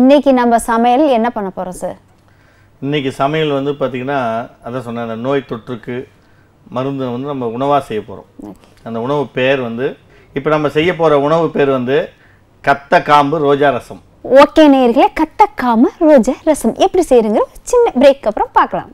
இன்னைக்கு நம்ம சமையல் என்ன பண்ண போறோம் சார் இன்னைக்கு சமையல் வந்து பார்த்திங்கன்னா அதான் சொன்னேன் அந்த நோய் தொற்றுக்கு மருந்து வந்து நம்ம உணவாக செய்ய போகிறோம் அந்த உணவு பேர் வந்து இப்போ நம்ம செய்ய போகிற உணவு பேர் வந்து கத்த காம்பு ரோஜா ரசம். ஓகே நேர்களே கத்தக்காம ரோஜா ரசம். எப்படி செய்யுங்கிற சின்ன பிரேக் அப்புறம் பார்க்கலாம்.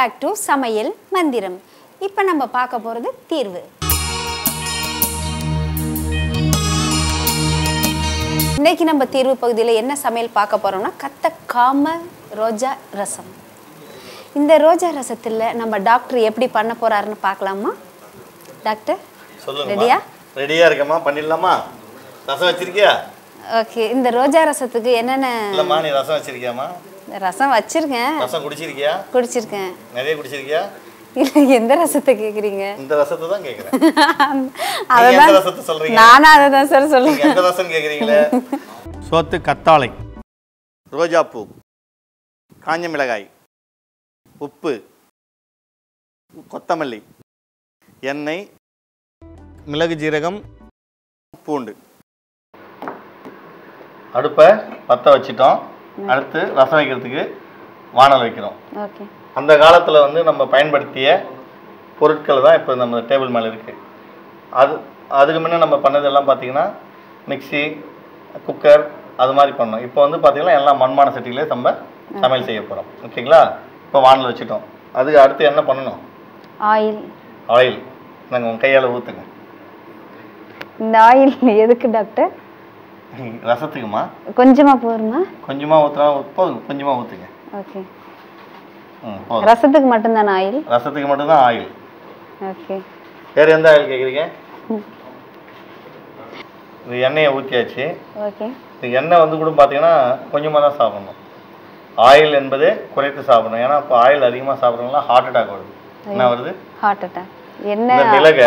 பேக் டு சமையல் மந்திரம். இப்போ நம்ம பார்க்க போகிறது தீர்வு. இன்னைக்கு நம்ம தீர்வு பகுதியில் என்ன சமையல் பார்க்க போறோம்னா கத்த காம ரோஜா ரசம். இந்த ரோஜா ரசத்தில் நம்ம டாக்டர் எப்படி பண்ண போறாருன்னு பார்க்கலாமா? டாக்டர் ரெடியா ரெடியாக இருக்கம்மா. பண்ணிடலாமா? ரசம் வச்சிருக்கியா? ஓகே இந்த ரோஜா ரசத்துக்கு என்னென்ன இல்லைம்மா நீ ரசம் வச்சிருக்கியாம்மா? ரசம் வச்சிருக்கேன். ரசம் குடிச்சிருக்கியா? குடிச்சிருக்கேன். நிறைய குடிச்சிருக்கியா? இல்லை எந்த ரசத்தை கேட்குறீங்க இந்த ரசத்தை தான் கேட்குறேன் அதை எந்த தான் ரசத்தை சொல்றீங்க? நானும் அதை தான் சார் நீங்க எந்த ரசம் கேட்குறீங்களே சோத்து கத்தாழை. ரோஜாப்பூ காஞ்ச மிளகாய் உப்பு கொத்தமல்லி எண்ணெய் மிளகு ஜீரகம் பூண்டு. அடுப்பை பற்ற வச்சிட்டோம். அடுத்து ரசம் வைக்கிறதுக்கு வானல் வைக்கிறோம். அந்த காலத்தில் வந்து நம்ம பயன்படுத்திய பொருட்கள் தான் இப்போ நம்ம டேபிள் மேலே இருக்குது அது அதுக்கு முன்ன நம்ம பண்ணதெல்லாம் பார்த்தீங்கன்னா மிக்ஸி குக்கர் அது மாதிரி பண்ணோம். இப்போ வந்து பார்த்தீங்கன்னா எல்லாம் மண்பான சட்டியிலே நம்ம சமையல் செய்ய போகிறோம் ஓகேங்களா? இப்போ வானல் வச்சுட்டோம். அதுக்கு அடுத்து என்ன பண்ணணும்? ஆயில். ஆயில். நாங்கள் உங்கள் கையால் ஊற்றுங்க இந்த ஆயில் எதுக்கு டாக்டர்? ரசத்துக்குமா? கொஞ்சமா போதுமா? கொஞ்சமாக ஊற்றுனா போதும் கொஞ்சமாக ஊற்றுங்க ஓகே. ரசத்துக்கு மட்டும்தானே ஆயில்? ரசத்துக்கு மட்டும்தான் ஆயில். ஓகே. வேறு எந்த ஆயில் கேட்குறீங்க? இது எண்ணெயை ஊற்றியாச்சு ஓகே. இந்த எண்ணெய் வந்து கூட பார்த்தீங்கன்னா கொஞ்சமாக தான் சாப்பிடணும். ஆயில் என்பது குறைத்து சாப்பிடணும். ஏன்னா இப்போ ஆயில் அதிகமாக சாப்பிட்றவங்களாம் ஹார்ட் அட்டாக் வருது. என்ன வருது? ஹார்ட் அட்டாக் என்ன மிளகை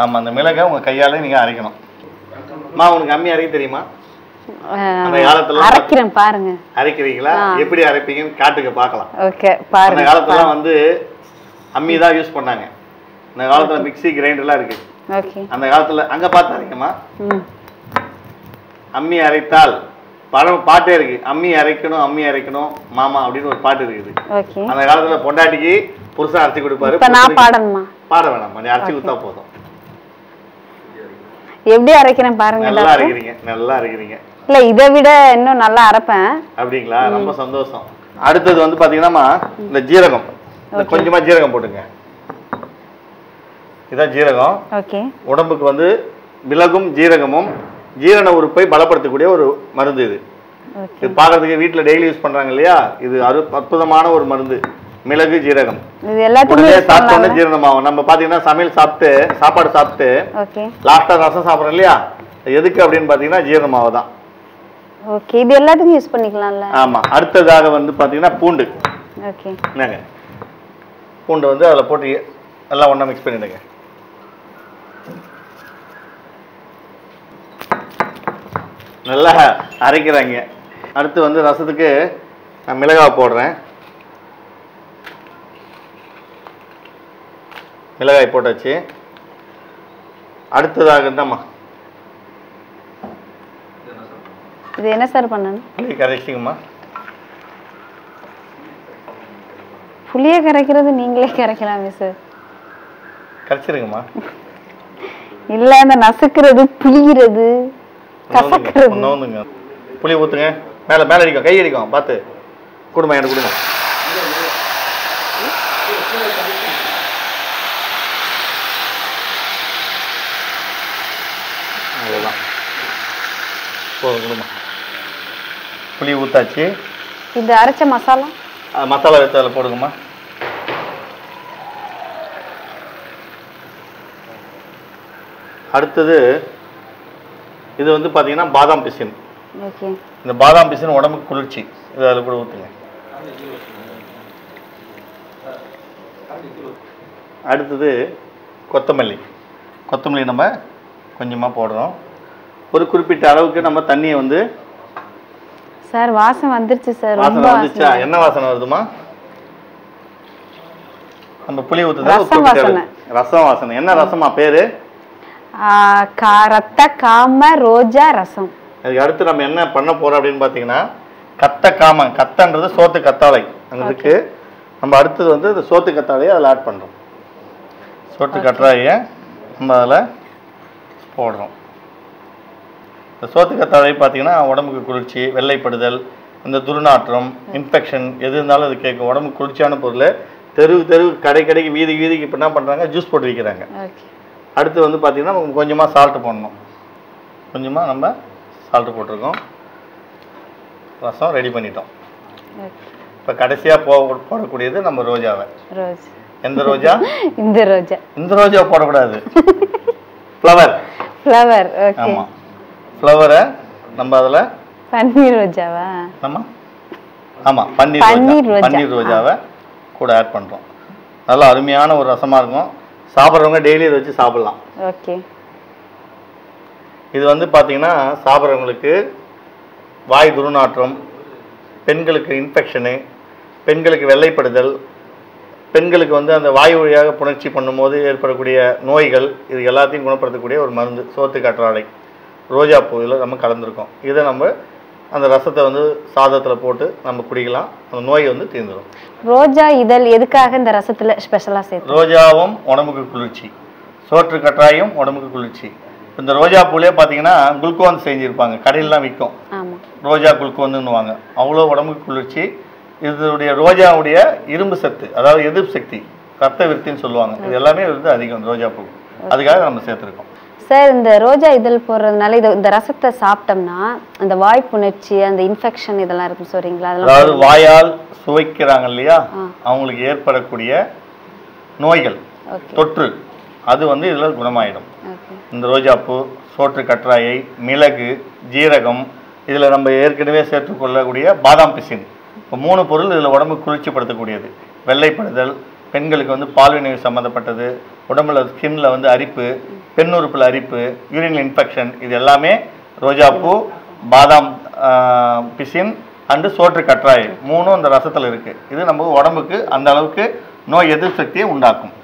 ஆமாம் அந்த மிளகை உங்கள் கையால் நீங்கள் அரைக்கணும். அம்மா உனக்கு அம்மி அரைக்க தெரியுமா? அந்த காலத்துல அரைக்கிறேன் பாருங்க. அரைக்கிறீங்களா? எப்படி அரைப்பீங்கன்னு காட்டுக்கு பார்க்கலாம். ஓகே அந்த பாருங்க. காலத்துலலாம் வந்து அம்மி தான் யூஸ் பண்ணாங்க. இந்த காலத்தில் மிக்ஸி கிரைண்டர்லாம் இருக்குது ஓகே. அந்த காலத்தில் அங்கே பார்த்து அரைக்கமா அம்மி அரைத்தால் படம் பாட்டே இருக்கு. அம்மி அரைக்கணும் அம்மி அரைக்கணும் மாமா அப்படின்னு ஒரு பாட்டு இருக்குது. அந்த காலத்துல பொண்டாட்டிக்கு புருஷன் அரைச்சி கொடுப்பாரு. பாட வேணாம் நீ அரைச்சி கொடுத்தா போதும். எப்படி அரைக்கிறேன் பாருங்க நல்லா அரைக்கிறீங்க நல்லா அரைக்கிறீங்க. இல்ல இதை விட இன்னும் நல்லா அரைப்பேன். அப்படிங்களா? ரொம்ப சந்தோஷம். அடுத்தது வந்து பாத்தீங்கன்னா இந்த ஜீரகம். இந்த கொஞ்சமா ஜீரகம் போட்டுங்க. இதான் ஜீரகம். ஓகே. உடம்புக்கு வந்து மிளகும் ஜீரகமும் ஜீரண உறுப்பை பலப்படுத்தக்கூடிய ஒரு மருந்து இது. இது பார்க்கறதுக்கு வீட்டில் டெய்லி யூஸ் பண்றாங்க இல்லையா? இது அரு அற்புதமான ஒரு மருந்து. மிளகு ஜீரகம். இது எல்லாத்தையுமே உடனே யூஸ் சாப்பிட்ட உடனே பண்ணலாம் ஜீரணமாகும். நம்ம பாத்தீங்கன்னா சமையல் சாப்பிட்டு சாப்பாடு சாப்பிட்டு லாஸ்டா ரசம் சாப்பிட்றோம் இல்லையா? எதுக்கு அப்படின்னு பாத்தீங்கன்னா ஜீரணமாவு தான். ஓகே இது எல்லாத்துக்கும் யூஸ் பண்ணிக்கலாம்ல? ஆமா. அடுத்ததாக வந்து பாத்தீங்கன்னா பூண்டு. ஓகே. என்னங்க? பூண்டு வந்து அதில் போட்டு எல்லாம் ஒண்ணா மிக்ஸ் பண்ணிடுங்க. நல்லா அரைக்கிறாங்க. அடுத்து வந்து ரசத்துக்கு நான் மிளகாய் போடுறேன். மிளகாய் போட்டாச்சு. அடுத்ததாக இந்தாம்மா. இது என்ன சார் பண்ணணும்? கரைச்சிங்கம்மா. புளிய கரைக்கிறது நீங்களே கரைக்கலாமே சார். கரைச்சிருங்கம்மா. இல்ல இந்த நசுக்கிறது புளிகிறது கசக்கிறது. புளி ஊற்றுங்க மேலே மேலே அடிக்கும் கை அடிக்கும் பார்த்து. கொடுமா எனக்கு கொடுங்க போதும். கொடுமா புளி ஊத்தாச்சு. இது அரைச்ச மசாலா? மசாலா எடுத்து அதில் போடுங்கம்மா. அடுத்தது இது வந்து பார்த்தீங்கன்னா பாதாம் பிசின். ஓகே. இந்த பாதாம் பிசின் உடம்புக்கு குளிர்ச்சி. இது அதில் கூட ஊற்றுங்க. அடுத்தது கொத்தமல்லி. கொத்தமல்லி நம்ம கொஞ்சமாக போடுறோம். ஒரு குறிப்பிட்ட அளவுக்கு நம்ம தண்ணியை வந்து சார் வாசம் வந்துருச்சு சார் வாசனை வந்துச்சா? என்ன வாசனை வருதுமா? நம்ம புளி ஊத்துதா ரசம் வாசனை. ரசம் வாசனை. என்ன ரசமா பேரு? ரத்த காம ரோஜா ரசம். அதுக்கு அடுத்து நம்ம என்ன பண்ண போறோம் அப்படின்னு பார்த்தீங்கன்னா கத்த காமன் கத்தன்றது சோத்து கத்தாழை. அங்க இருக்கு. நம்ம அடுத்தது வந்து இந்த சோத்து கத்தாழையை அதில் ஆட் பண்ணுறோம் சோத்து கத்தாழையை நம்ம அதில் போடுறோம். இந்த சோத்து கத்தாழை பார்த்தீங்கன்னா உடம்புக்கு குளிர்ச்சி வெள்ளைப்படுதல் இந்த துர்நாற்றம் இன்ஃபெக்ஷன் எது இருந்தாலும் அது கேட்கும். உடம்புக்கு குளிர்ச்சியான பொருள். தெரு தெரு கடை கடைக்கு வீதி வீதிக்கு இப்போ என்ன பண்ணுறாங்க ஜூஸ் போட்டு விற்கிறாங்க அடுத்து வந்து பார்த்தீங்கன்னா கொஞ்சமாக சால்ட்டு போடணும். கொஞ்சமாக நம்ம சால்ட்டு போட்டிருக்கோம். ரசம் ரெடி பண்ணிட்டோம். இப்போ கடைசியாக போ போடக்கூடியது நம்ம ரோஜாவை. எந்த ரோஜா? இந்த ரோஜா. இந்த ரோஜா போடக்கூடாது. ஃப்ளவர் ஃப்ளவர் ஆமாம் ஃப்ளவரை நம்ம அதில் பன்னீர் ரோஜாவா? நம்ம ஆமாம் பன்னீர் பன்னீர் ரோஜா. பன்னீர் ரோஜாவை கூட ஆட் பண்ணுறோம் நல்லா அருமையான ஒரு ரசமாக இருக்கும். சாப்பிட்றவங்க டெய்லி இதை வச்சு சாப்பிட்லாம். ஓகே. இது வந்து பார்த்தீங்கன்னா சாப்பிட்றவங்களுக்கு வாய் துர்நாற்றம் பெண்களுக்கு இன்ஃபெக்ஷனு பெண்களுக்கு வெள்ளைப்படுதல் பெண்களுக்கு வந்து அந்த வாயு வழியாக புணர்ச்சி பண்ணும்போது ஏற்படக்கூடிய நோய்கள் இது எல்லாத்தையும் குணப்படுத்தக்கூடிய ஒரு மருந்து சோத்து கற்றாழை ரோஜா பூ இதில் நம்ம கலந்துருக்கோம். இதை நம்ம அந்த ரசத்தை வந்து சாதத்தில் போட்டு நம்ம குடிக்கலாம். அந்த நோய் வந்து தீர்ந்துடும் ரோஜா இதழ் எதுக்காக இந்த ரசத்துல ஸ்பெஷலா சேர்த்து ரோஜாவும் உடம்புக்கு குளிர்ச்சி. சோற்று கற்றாயும் உடம்புக்கு குளிர்ச்சி. இந்த ரோஜா பூலே பார்த்தீங்கன்னா குளுக்கோன் செஞ்சுருப்பாங்க. கடையிலலாம் விற்கும் ரோஜா குளுக்கோந்துன்னுவாங்க அவ்வளோ உடம்புக்கு குளிர்ச்சி. இதனுடைய ரோஜாவுடைய இரும்பு சத்து அதாவது எதிர்ப்பு சக்தி ரத்த விருத்தின்னு சொல்லுவாங்க. இது எல்லாமே வந்து அதிகம் ரோஜா பூ. அதுக்காக நம்ம சேர்த்துருக்கோம். சார் இந்த ரோஜா இதழ் போடுறதுனால இது இந்த ரசத்தை சாப்பிட்டோம்னா அந்த வாய் புணர்ச்சி அந்த இன்ஃபெக்ஷன் இதெல்லாம் இருக்கும் சொல்றீங்களா? அதாவது வாயால் சுவைக்கிறாங்க இல்லையா? அவங்களுக்கு ஏற்படக்கூடிய நோய்கள். தொற்று. அது வந்து இதில் குணமாயிடும். இந்த ரோஜாப்பூ சோற்று கற்றாழை மிளகு ஜீரகம் இதில் நம்ம ஏற்கனவே சேர்த்துக்கொள்ளக்கூடிய பாதாம் பிசின். இப்போ மூணு பொருள் இதில் உடம்பு குளிர்ச்சிப்படுத்தக்கூடியது. வெள்ளைப்படுதல் பெண்களுக்கு வந்து பால்வினை சம்மந்தப்பட்டது உடம்புல ஸ்கின்ல வந்து அரிப்பு பெண் உறுப்பில் அரிப்பு யூரின் இன்ஃபெக்ஷன் இது எல்லாமே ரோஜாப்பூ பாதாம் பிசின் அண்டு சோற்று கற்றாழை. மூணும் இந்த ரசத்தில் இருக்குது இது நம்ம உடம்புக்கு அந்த அளவுக்கு நோய் எதிர்ப்பு சக்தியை உண்டாக்கும்.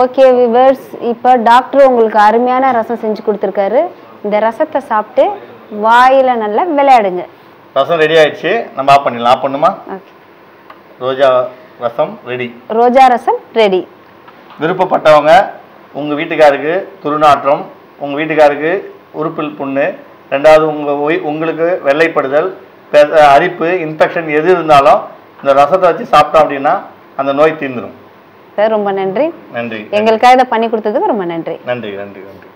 ஓகே. விவர்ஸ் இப்போ டாக்டர் உங்களுக்கு அருமையான ரசம் செஞ்சு கொடுத்துருக்காரு. இந்த ரசத்தை சாப்பிட்டு வாயில நல்லா விளையாடுங்க. ரசம் ரெடி ஆயிடுச்சு. நம்ம ஆஃப் பண்ணிடலாம். ஆஃப் பண்ணுமா? ரோஜா ரசம் ரெடி ரோஜா ரசம் ரெடி விருப்பப்பட்டவங்க உங்கள் வீட்டுக்காருக்கு துர்நாற்றம் உங்கள் வீட்டுக்காருக்கு உறுப்பில் புண்ணு ரெண்டாவது உங்கள் உங்களுக்கு வெள்ளைப்படுதல் அரிப்பு இன்ஃபெக்ஷன் எது இருந்தாலும் இந்த ரசத்தை வச்சு சாப்பிட்டோம் அப்படின்னா அந்த நோய் தீர்ந்துடும் சார் ரொம்ப நன்றி. நன்றி. எங்களுக்காக இதை பண்ணி கொடுத்ததுக்கு ரொம்ப நன்றி. நன்றி நன்றி நன்றி.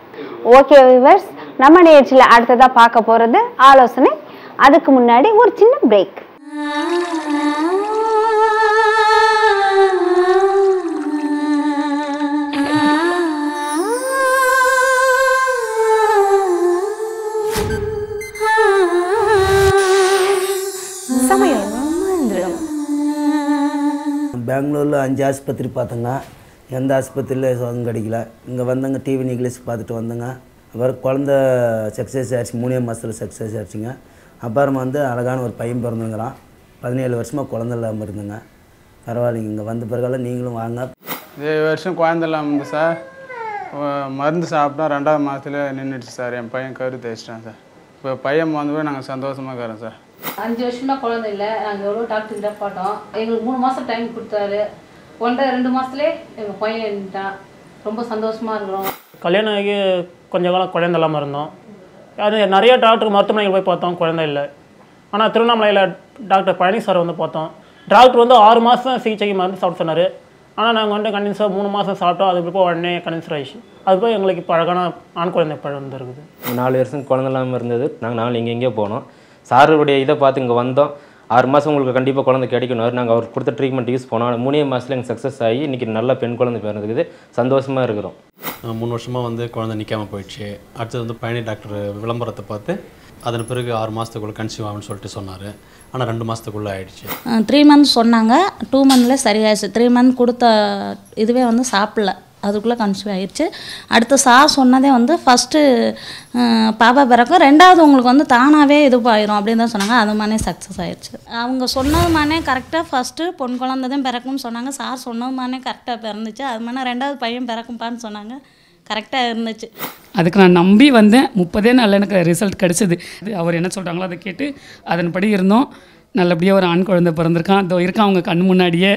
ஓகே விவர்ஸ் நம்ம நிகழ்ச்சியில் அடுத்ததா பார்க்க போறது ஆலோசனை. அதுக்கு முன்னாடி ஒரு சின்ன பிரேக் பெங்களூரில் அஞ்சு ஆஸ்பத்திரி பார்த்தங்க. எந்த ஆஸ்பத்திரியில் சுகம் கிடைக்கல. இங்கே வந்தங்க டிவி நிகழ்ச்சி பார்த்துட்டு வந்தங்க. அப்புறம் குழந்த சக்ஸஸ் ஆயிடுச்சு. மூணே மாதத்தில் சக்ஸஸ் ஆயிடுச்சுங்க. அப்புறம் வந்து அழகான ஒரு பையன் பிறந்துங்கிறான் பதினேழு வருஷமாக குழந்த இல்லாமல் இருந்துங்க. பரவாயில்லைங்க. இங்கே வந்த பிறகால நீங்களும் வாங்க. ஏழு வருஷம் குழந்த இல்லாமல் இருந்து சார். மருந்து சாப்பிட்டா ரெண்டாவது மாதத்துல நின்றுச்சு சார். என் பையன் கரு தேய்ச்சிட்டான் சார். இப்போ பையன் வந்து நாங்கள் சந்தோஷமாக இருக்கிறோம் சார். அஞ்சு வருஷமா குழந்தை இல்லை. நாங்கள் எவ்வளோ டாக்டர் கிட்ட பார்த்தோம் எங்களுக்கு மூணு மாதம் டைம் கொடுத்தாரு. ஒன்றரை ரெண்டு மாதத்துலேயே எங்கள் பையன் இருந்துட்டான் ரொம்ப சந்தோஷமா இருக்கிறோம். கல்யாணம் ஆகி கொஞ்ச காலம் குழந்தை இல்லாமல் இருந்தோம். அது நிறைய டாக்டர் மருத்துவமனைகள் போய் பார்த்தோம் குழந்தை இல்லை. ஆனால் திருவண்ணாமலையில் டாக்டர் பழனி சார் வந்து பார்த்தோம். டாக்டர் வந்து ஆறு மாதம் சிகிச்சைக்கு மருந்து சாப்பிட சொன்னார். ஆனால் நாங்கள் வந்து கண்டினியூஸாக மூணு மாதம் சாப்பிட்டோம். அதுக்கு இப்போ உடனே கண்டினியூஸ் ஆயிடுச்சு. அது போய் எங்களுக்கு இப்போ அழகான ஆண் குழந்தை பழம் வந்துருக்குது நாலு வருஷம் குழந்தை இல்லாமல் இருந்தது. நாங்கள் நாலு இங்கே எங்கேயோ போனோம். சாருடைய இதை பார்த்து இங்கே வந்தோம். ஆறு மாதம் உங்களுக்கு கண்டிப்பாக குழந்தை கிடைக்கணும். நாங்கள் அவர் கொடுத்த ட்ரீட்மெண்ட் யூஸ் பண்ணோம். மூணே மாதத்தில் எங்களுக்கு சக்ஸஸ் ஆகி இன்றைக்கி நல்ல பெண் குழந்தை பிறந்துக்குது சந்தோஷமாக இருக்கிறோம். மூணு வருஷமாக வந்து குழந்தை நிற்காம போயிடுச்சு. அடுத்தது வந்து பழனி டாக்டர் விளம்பரத்தை பார்த்து அதன் பிறகு ஆறு மாதத்துக்குள்ள கன்சீவ் ஆகும்னு சொல்லிட்டு சொன்னார். ஆனால் ரெண்டு மாதத்துக்குள்ளே ஆயிடுச்சு. த்ரீ மந்த்ஸ் சொன்னாங்க. டூ மந்த்ல சரியாயிடுச்சு. த்ரீ மந்த் கொடுத்த இதுவே வந்து சாப்பிடல. அதுக்குள்ளே கன்சீவ் ஆயிடுச்சு அடுத்து சார் சொன்னதே வந்து ஃபஸ்ட்டு பாப்பா பிறக்கும். ரெண்டாவது உங்களுக்கு வந்து தானாகவே இது ஆயிரும் அப்படின்னு தான் சொன்னாங்க. அது மாதிரி சக்ஸஸ் ஆயிடுச்சு அவங்க சொன்னது மாதிரியே கரெக்டாக ஃபஸ்ட்டு பொன் குழந்தை தான் பிறக்கும்னு சொன்னாங்க. சார் சொன்னது மாதிரியே கரெக்டாக பிறந்துச்சு. அது மாதிரி ரெண்டாவது பையன் பிறக்கும்ப்பான்னு சொன்னாங்க. கரெக்டாக இருந்துச்சு. அதுக்கு நான் நம்பி வந்தேன். முப்பதே நாளில் எனக்கு ரிசல்ட் கிடச்சிது. அவர் என்ன சொல்கிறாங்களோ அதை கேட்டு அதன்படி இருந்தோம். நல்லபடியாக ஒரு ஆண் குழந்தை பிறந்திருக்கான். அதோ இருக்கான் அவங்க கண் முன்னாடியே.